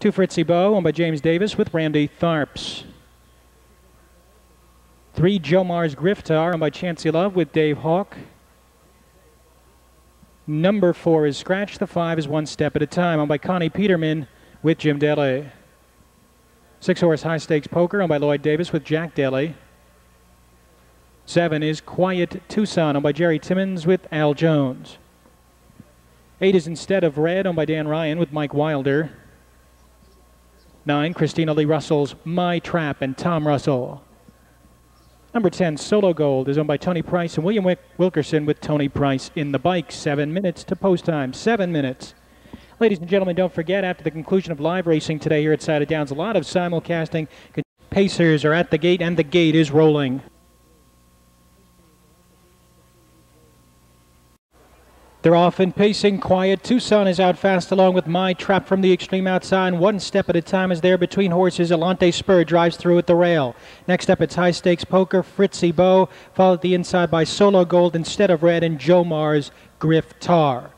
Two Fritzy Bow, owned by James Davis with Randy Tharps. Three Joe Mars Griftar, owned by Chancey Love with Dave Hawk. Number four is Scratch. The five is One Step at a Time, owned by Connie Peterman with Jim Daly. Six horse high stakes poker, owned by Lloyd Davis with Jack Daly. Seven is Quiet Tucson, owned by Jerry Timmons with Al Jones. Eight is Instead of Red, owned by Dan Ryan with Mike Wilder. Nine, Christina Lee Russell's My Trap and Tom Russell. Number 10, Solo Gold, is owned by Tony Price and William Wilkerson with Tony Price in the bike. Seven minutes to post time. Seven minutes. Ladies and gentlemen, don't forget, after the conclusion of live racing today here at Scioto Downs, a lot of simulcasting. Pacers are at the gate, and the gate is rolling. They're off and pacing quiet. Tucson is out fast along with My Trap from the extreme outside. One step at a time is there between horses. Allante Spur drives through at the rail. Next up, it's High Stakes Poker, Fritzy Bow, followed at the inside by Solo Gold instead of Red and Joe Mars, Griff Tar.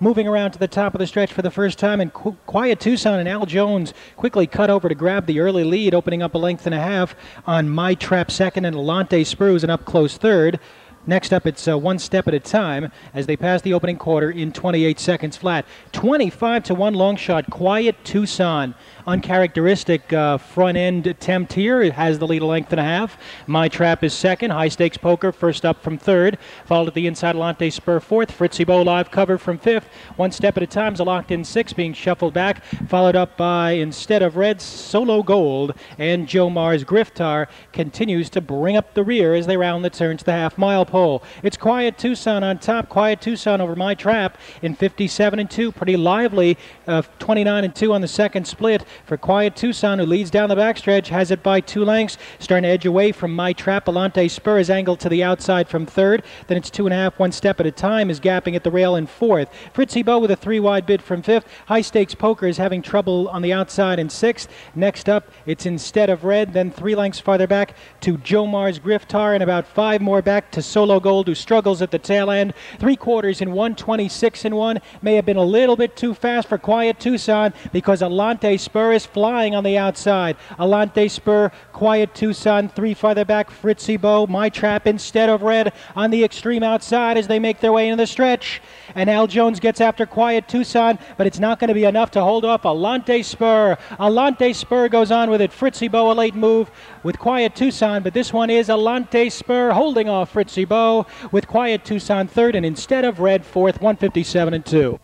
Moving around to the top of the stretch for the first time, and Qu- Quiet Tucson and Al Jones quickly cut over to grab the early lead, opening up a length and a half on My Trap second and Allante Sprues and up close third. Next up, it's uh, one step at a time as they pass the opening quarter in 28 seconds flat. 25 to 1 long shot, quiet Tucson. Uncharacteristic uh, front end attempt here. It has the lead a length and a half. My Trap is second. High stakes poker first up from third. Followed at the inside, Lante Spur fourth. Fritzy Bow live cover from fifth. One step at a time is a locked in six being shuffled back. Followed up by, instead of Reds, Solo Gold. And Joe Mars Griftar continues to bring up the rear as they round the turn to the half mile pole. It's Quiet Tucson on top. Quiet Tucson over My Trap in 57 and 2. Pretty lively. Uh, 29 and 2 on the second split for Quiet Tucson, who leads down the backstretch, has it by two lengths, starting to edge away from My Trap. Allante Spur is angled to the outside from third. Then it's two and a half, one step at a time, is gapping at the rail in fourth. Fritzy Bow with a three wide bid from fifth. High Stakes Poker is having trouble on the outside in sixth. Next up, it's instead of red, then three lengths farther back to Joe Mars Griftar, and about five more back to Solo Gold, who struggles at the tail end. Three quarters in 126 and one. May have been a little bit too fast for Quiet Tucson because Allante Spur is flying on the outside. Allante Spur, Quiet Tucson, three farther back, Fritzy Bow, My Trap instead of Red on the extreme outside as they make their way into the stretch. And Al Jones gets after Quiet Tucson, but it's not going to be enough to hold off Allante Spur. Allante Spur goes on with it. Fritzy Bow, a late move with Quiet Tucson, but this one is Allante Spur holding off Fritzy Bow with Quiet Tucson third and instead of Red fourth, 157 and 2.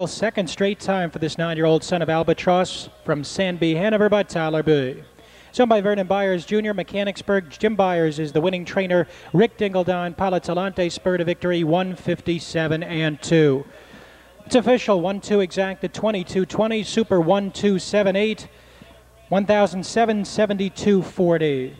Well, Second straight time for this nine-year-old son of Albatross from Sandby, Hanover by Tyler B. Owned by Vernon Byers Jr., Mechanicsburg. Jim Byers is the winning trainer. Rick Dingledine pilots Allante Spur to victory, 157 and 2. It's official, 1-2 exact at 22-20, Super 1278, 1,772.40.